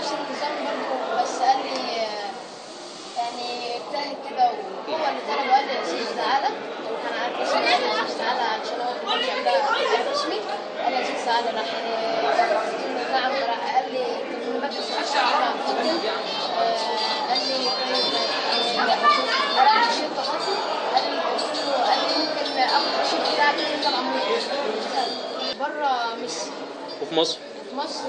نفس النظام برضه بس قال لي يعني اجتهد كده وهو اللي طلب وقال لي يا عزيز تعالى. وكان عارف اسمي قال تعالى عشان هو كان شغال اسمي قال لي يا عزيز تعالى راح آه، نعم راح قال لي كنت مركز في الشعر جدا آه، قال لي طيب، آه، يعني قال لي قال بره مصر؟ في مصر